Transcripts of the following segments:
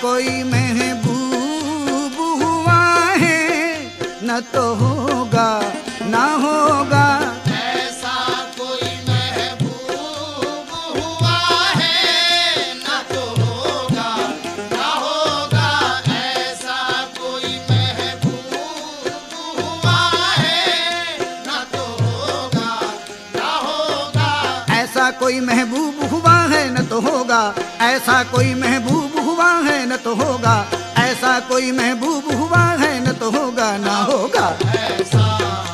کوئی محبوب ہوا ہے نہ تو ہوگا نہ ہوگا۔ ایسا کوئی محبوب ہوا ہے نہ تو ہوگا نہ ہوگا۔ ایسا کوئی محبوب ہوا ہے نہ تو ہوگا نہ ہوگا۔ ایسا کوئی محبوب ہوا ہے نہ تو ہوگا۔ ایسا کوئی محبوب ہوا ہے، نہ تو ہوگا۔ ایسا کوئی محبوب ہوا ہے، نہ تو ہوگا، نہ ہوگا۔ ایسا۔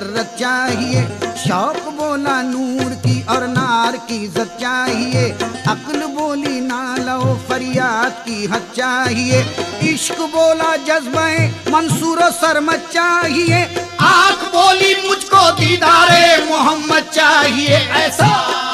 مسرت چاہیے، شوق بولا نور کی اور نار کی عزت چاہیے۔ عقل بولی نالو فریاد کی حد چاہیے۔ عشق بولا جذبہ، منصور و سرمت چاہیے۔ آنکھ بولی مجھ کو دیدار محمد چاہیے، ایسا۔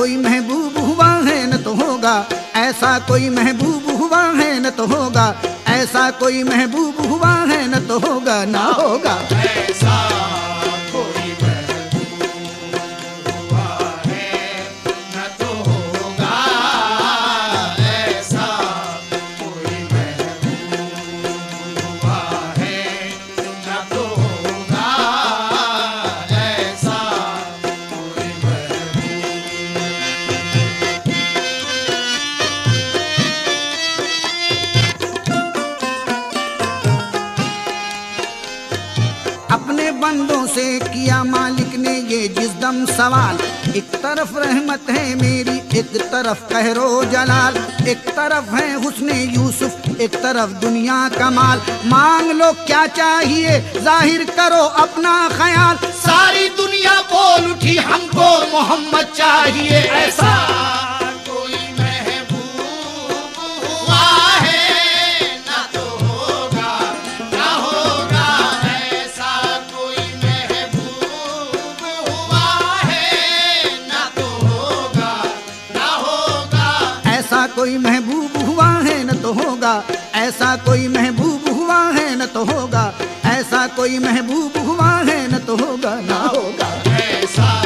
کوئی محبوب ہوا ہے نہ تو ہوگا، ایسا کوئی محبوب ہوا ہے نہ تو ہوگا، ایسا کوئی محبوب ہوا ہے نہ تو ہوگا، نہ ہوگا۔ ایسا سے کیا مالک نے یہ جس دم سوال؟ ایک طرف رحمت ہے میری، ایک طرف قہر و جلال۔ ایک طرف ہے حسن یوسف، ایک طرف دنیا کا مال مانگ لو کیا چاہیے؟ ظاہر کرو اپنا خیال۔ ایسا کوئی محبوب ہوا ہے نہ تو ہوگا، ایسا کوئی محبوب ہوا ہے نہ تو ہوگا، ایسا کوئی محبوب ہوا ہے نہ تو ہوگا، نہ ہوگا۔ ایسا۔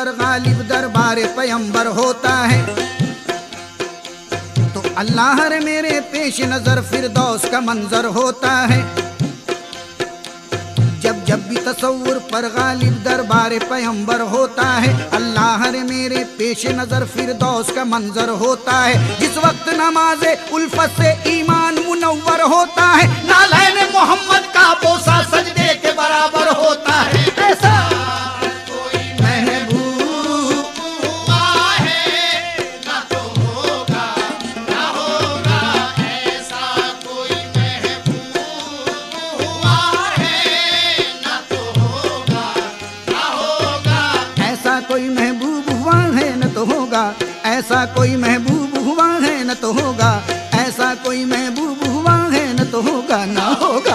پر غالب دربار پیمبر ہوتا ہے۔ تو اللہ رے میرے پیش نظر فردوس کا منظر ہوتا ہے۔ جب جب بھی تصور پر غالب دربار پیمبر ہوتا ہے، اللہ رے میرے پیش نظر فردوس کا منظر ہوتا ہے۔ جس وقت نماز الفت سے ایمان منور ہوتا ہے، نالین محمد کا بوسا کوئی محبوب ہوا ہے نہ تو ہوگا، ایسا کوئی محبوب ہوا ہے نہ تو ہوگا، ایسا کوئی محبوب ہوا ہے نہ تو ہوگا، نہ ہوگا۔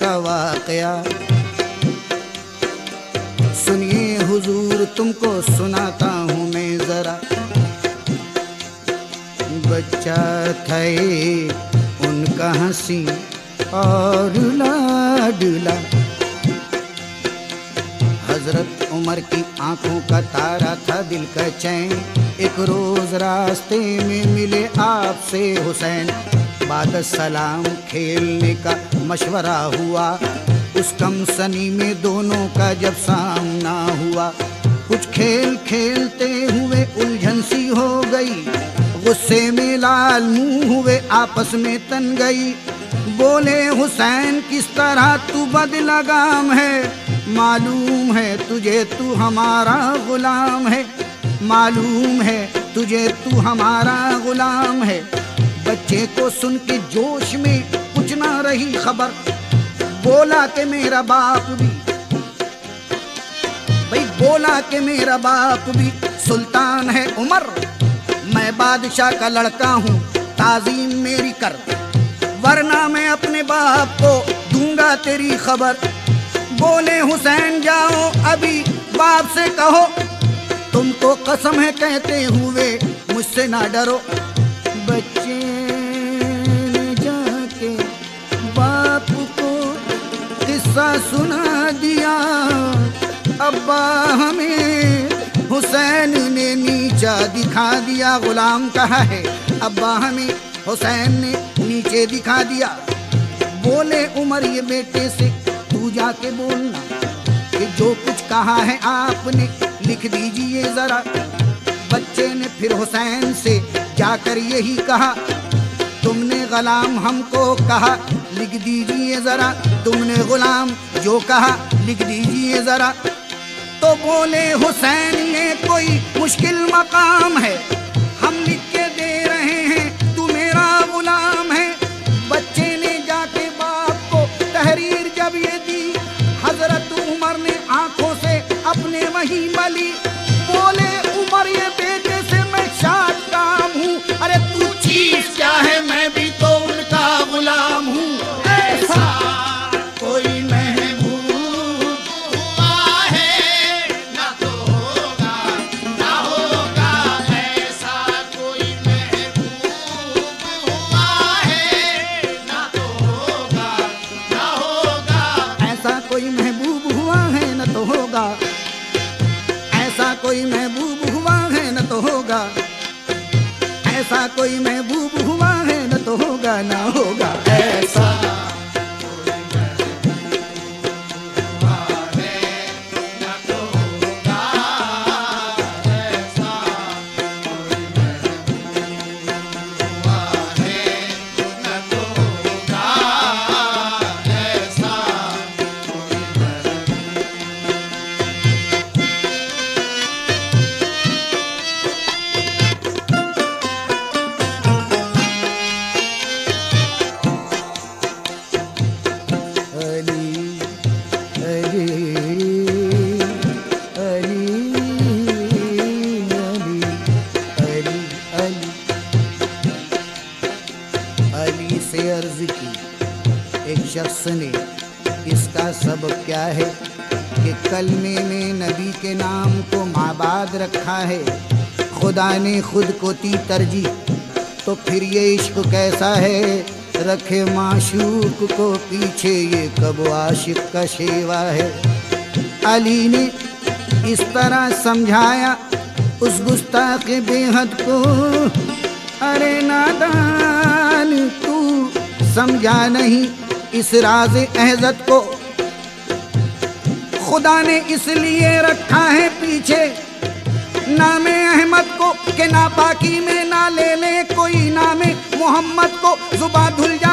واقعہ۔ سنیے حضور، تم کو سناتا ہوں میں ذرا۔ بچہ تھا یہ ان کا ہنسی اور لاڈلا۔ حضرت عمر کی آنکھوں کا تارا تھا، دل کا چین۔ ایک روز راستے میں ملے آپ سے حسین۔ بعد سلام کھیلنے کا مشورہ ہوا۔ اس کم سنی میں دونوں کا جب سامنا ہوا۔ کچھ کھیل کھیلتے ہوئے الجھن سی ہو گئی۔ غصے میں لال منہ ہوئے، آپس میں تن گئی۔ بولے، حسین، کس طرح تو بد لگام ہے؟ معلوم ہے تجھے تو ہمارا غلام ہے۔ معلوم ہے تجھے تو ہمارا غلام ہے۔ بچے کو سن کے جوش میں کچھ نہ رہی خبر۔ بولا کہ میرا باپ بھی بھائی بولا کہ میرا باپ بھی سلطان ہے عمر۔ میں بادشاہ کا لڑکا ہوں، تعظیم میری کر۔ ورنہ میں اپنے باپ کو دوں گا تیری خبر۔ بولے، حسین جاؤ، ابھی باپ سے کہو۔ تم کو قسم ہے کہتے ہوئے مجھ سے نہ ڈرو۔ دکھا دیا غلام کہا ہے، ابا ہمیں حسین نے نیچے دکھا دیا۔ بولے، عمر، یہ بیٹے سے تو جا کے بولنا کہ جو کچھ کہا ہے آپ نے لکھ دیجیے ذرا۔ بچے نے پھر حسین سے جا کر یہی کہا، تم نے غلام ہم کو کہا، لکھ دیجیے ذرا۔ تم نے غلام جو کہا، لکھ دیجیے ذرا۔ تو بولے حسین یہ کوئی مشکل مقام ہے۔ محبوب ہوا ہے نہ تو ہوگا نہ ہوگا ایسا۔ عرض کی۔ ایک شخص نے، اس کا سبب کیا ہے کہ کلمے میں نبی کے نام کو معباد رکھا ہے۔ خدا نے خود کو تی ترجیح۔ تو پھر یہ عشق کیسا ہے؟ رکھے معشوق کو پیچھے یہ کب عاشق کا شیوا ہے۔ علی نے اس طرح سمجھایا، اس گستاخ بے حد کو۔ ارے نادان، تو سمجھا نہیں اس راز عہزت کو۔ خدا نے اس لیے رکھا ہے پیچھے۔ نام احمد کو کہ ناپاکی میں نہ لے لے کوئی نام محمد کو زباں دھل جائے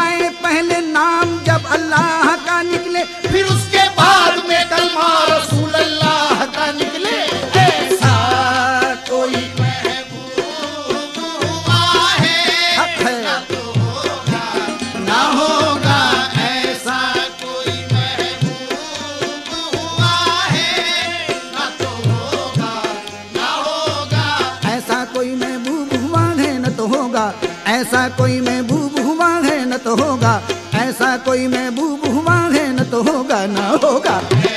ایسا کوئی محبوب ہوا ہے، نہ تو ہوگا۔ ایسا کوئی محبوب ہوا ہے، نہ تو ہوگا، نہ ہوگا۔ ہے